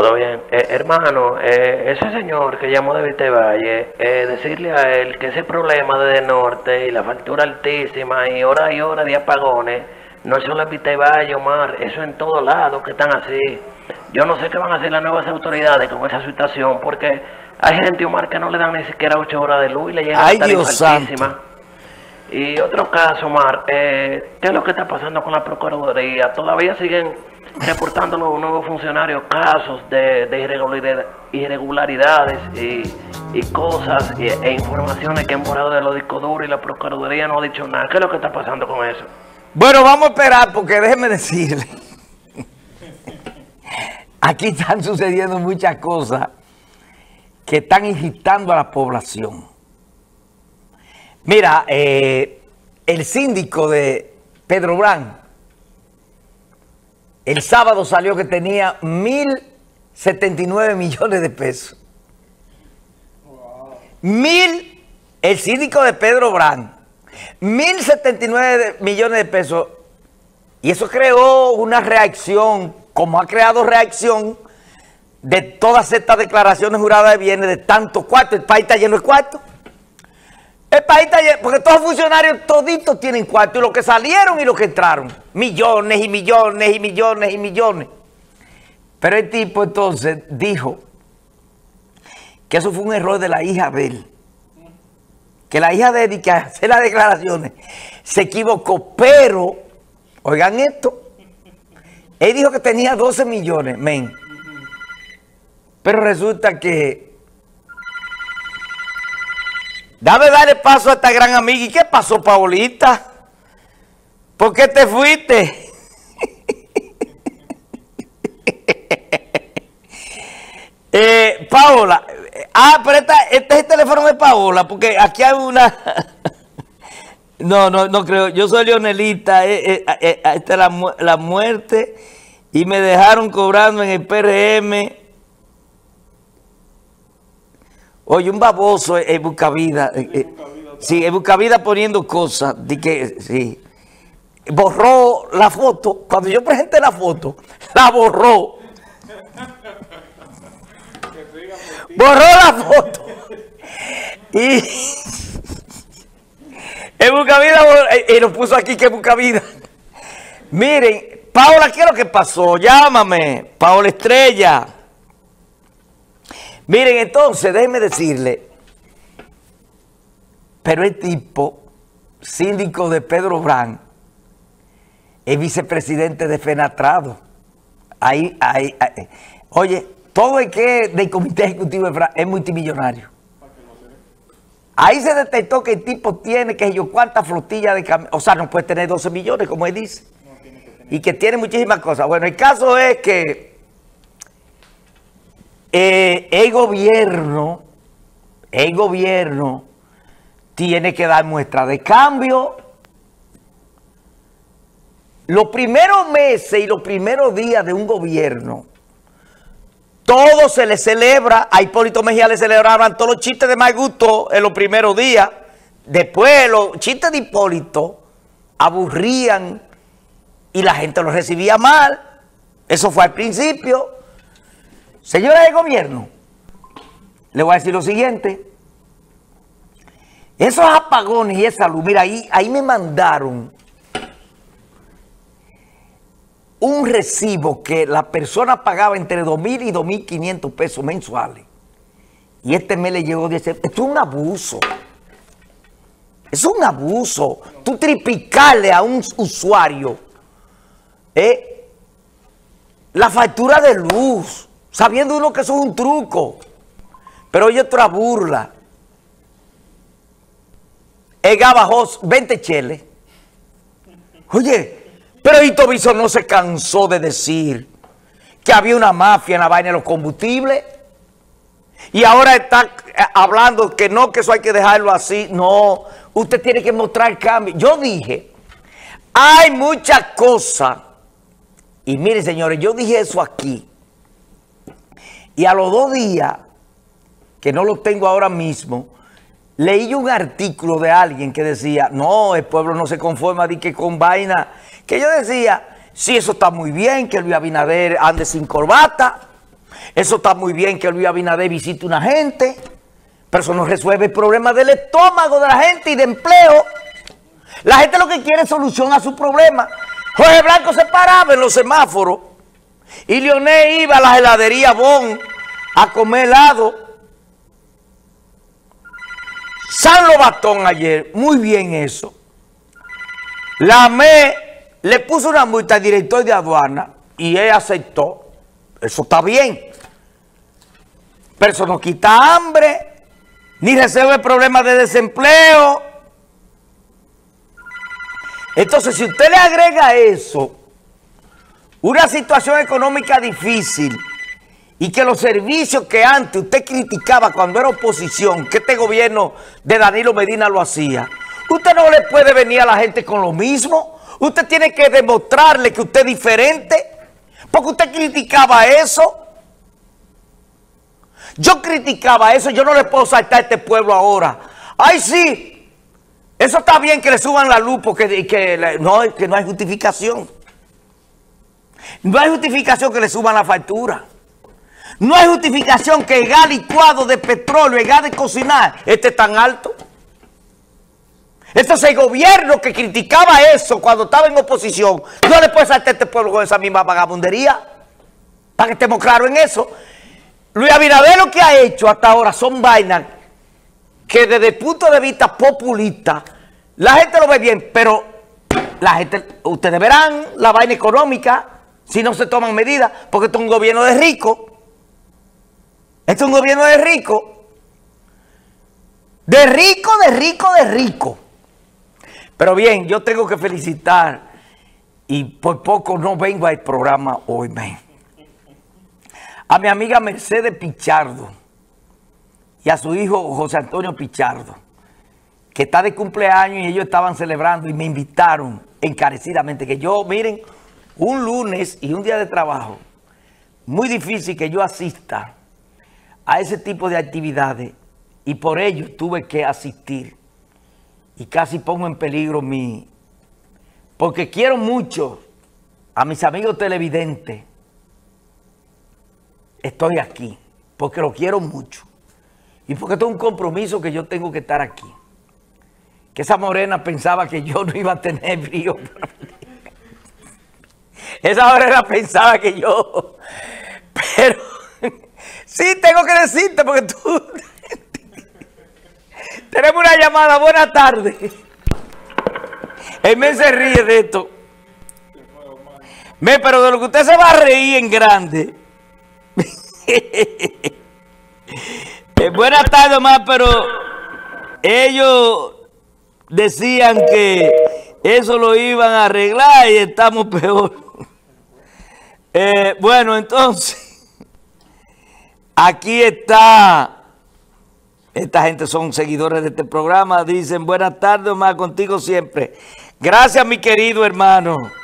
Todo bien. Eh, hermano, eh, ese señor que llamó de Vitevalle, eh, decirle a él que ese problema de norte y la factura altísima y horas y horas de apagones, no es solo en Vitevalle, Omar, eso en todos lados que están así. Yo no sé qué van a hacer las nuevas autoridades con esa situación, porque hay gente, Omar, que no le dan ni siquiera ocho horas de luz y le llegan Ay, Dios altísima. santo. Y otro caso, Omar, eh, ¿qué es lo que está pasando con la Procuraduría? Todavía siguen reportando los nuevos funcionarios casos de, de irregularidad- irregularidades y, cosas e informaciones que han borrado de los discos y la Procuraduría no ha dicho nada. ¿Qué es lo que está pasando con eso? Bueno, vamos a esperar porque déjeme decirle. Aquí están sucediendo muchas cosas que están irritando a la población. Mira, eh, el síndico de Pedro Brán, el sábado salió que tenía 1.079 millones de pesos. Mil, el síndico de Pedro Brán, 1.079 de- millones de pesos. Y eso creó una reacción, como ha creado reacción de todas estas declaraciones juradas de bienes de tanto cuarto. El país está lleno de cuarto. El país está lleno, porque todos los funcionarios toditos tienen cuarto, y los que salieron y los que entraron. Millones y millones y millones y millones. Pero el tipo entonces dijo que eso fue un error de la hija él. Que la hija de y que hacer las declaraciones, se equivocó, pero, oigan esto, él dijo que tenía 12 millones, men. Pero resulta que Dame darle paso a esta gran amiga. ¿Y qué pasó, Paulita? ¿Por qué te fuiste? eh, Paola. eh, Ah, pero esta- este es el teléfono de Paola, porque aquí hay una... no, no, no creo. Yo soy leonelita. eh, eh, eh, eh, esta es la muerte. Y me dejaron cobrando en el PRM. Oye, un baboso es, Buscavida. eh, eh, sí, es Buscavida poniendo cosas. De que. Borró la foto. Cuando yo presenté la foto, la borró. Borró la foto. Y. Es Buscavida. eh, Y lo puso aquí que es Buscavida. Miren, Paola, ¿qué es lo que pasó? Llámame. Paola Estrella. Miren, entonces, déjenme decirle, pero el tipo, síndico de Pedro Brán, es vicepresidente de Fenatrado. Ahí, ahí, ahí. Oye, todo el que es del comité ejecutivo de es multimillonario. Ahí se detectó que el tipo tiene, que yo, cuántas flotillas de camiones, o sea, no puede tener 12 millones, como él dice. Y que tiene muchísimas cosas. Bueno, el caso es que eh, el gobierno, el gobierno tiene que dar muestra de cambio. Los primeros meses y los primeros días de un gobierno, todo se le celebra. A Hipólito Mejía le celebraban todos los chistes de mal gusto en los primeros días. Después los chistes de Hipólito aburrían y la gente los recibía mal. Eso fue al principio. Señora del gobierno, le voy a decir lo siguiente. Esos apagones y esa luz, mira, ahí, ahí me mandaron un recibo que la persona pagaba entre 2.000 y 2.500 pesos mensuales. Y este mes le llegó 10. Esto es un abuso. Es un abuso. Tú triplicarle a un usuario eh, la factura de luz, sabiendo uno que eso es un truco. Pero oye otra burla. Ega bajó 20 cheles. Oye, pero Hito Biso no se cansó de decir que había una mafia en la vaina de los combustibles. Y ahora está eh, hablando que no, que eso hay que dejarlo así. No, usted tiene que mostrar cambio. Yo dije, hay muchas cosas. Y miren, señores, yo dije eso aquí. Y a los dos días, que no lo tengo ahora mismo, leí un artículo de alguien que decía, no, el pueblo no se conforma de que con vaina. Que yo decía, sí, eso está muy bien, que Luis Abinader ande sin corbata. Eso está muy bien que Luis Abinader visite una gente, pero eso no resuelve el problema del estómago de la gente y de empleo. La gente lo que quiere es solución a su problema. Jorge Blanco se paraba en los semáforos y Leonel iba a la heladería Bon a comer helado. San Lobatón ayer, muy bien eso. La ME le puso una multa al director de aduana y él aceptó. Eso está bien. Pero eso no quita hambre, ni resuelve problemas de desempleo. Entonces, si usted le agrega eso, una situación económica difícil y que los servicios que antes usted criticaba cuando era oposición, que este gobierno de Danilo Medina lo hacía, usted no le puede venir a la gente con lo mismo. Usted tiene que demostrarle que usted es diferente, porque usted criticaba eso. Yo criticaba eso, yo no le puedo saltar a este pueblo ahora. ¡Ay, sí! Eso está bien que le suban la luz porque que, no, que no hay justificación. No hay justificación que le suban la factura. No hay justificación que el gas licuado de petróleo, el gas de cocinar, esté tan alto. Entonces el gobierno que criticaba eso cuando estaba en oposición, no le puede saltar a este pueblo con esa misma vagabundería. Para que estemos claros en eso. Luis Abinader lo que ha hecho hasta ahora son vainas que desde el punto de vista populista, la gente lo ve bien, pero la gente, ustedes verán la vaina económica si no se toman medidas, porque esto es un gobierno de ricos. Esto es un gobierno de ricos. De rico, de rico, de rico. Pero bien, yo tengo que felicitar, y por poco no vengo al programa hoy, ven a mi amiga Mercedes Pichardo y a su hijo José Antonio Pichardo, que está de cumpleaños y ellos estaban celebrando y me invitaron encarecidamente, que yo, miren, un lunes y un día de trabajo, muy difícil que yo asista a ese tipo de actividades y por ello tuve que asistir y casi pongo en peligro mi... Porque quiero mucho a mis amigos televidentes estoy aquí, porque lo quiero mucho. Y porque esto es un compromiso que yo tengo que estar aquí. Que esa morena pensaba que yo no iba a tener frío. Esa morena pensaba que yo... Pero sí tengo que decirte porque tú... Tenemos una llamada. Buenas tardes. Mes se ríe de esto. Me, pero de lo que usted se va a reír en grande eh, buenas tardes, más, pero ellos decían que eso lo iban a arreglar y estamos peor. Eh, bueno, entonces, aquí está, esta gente son seguidores de este programa, dicen buenas tardes, más contigo siempre. Gracias, mi querido hermano.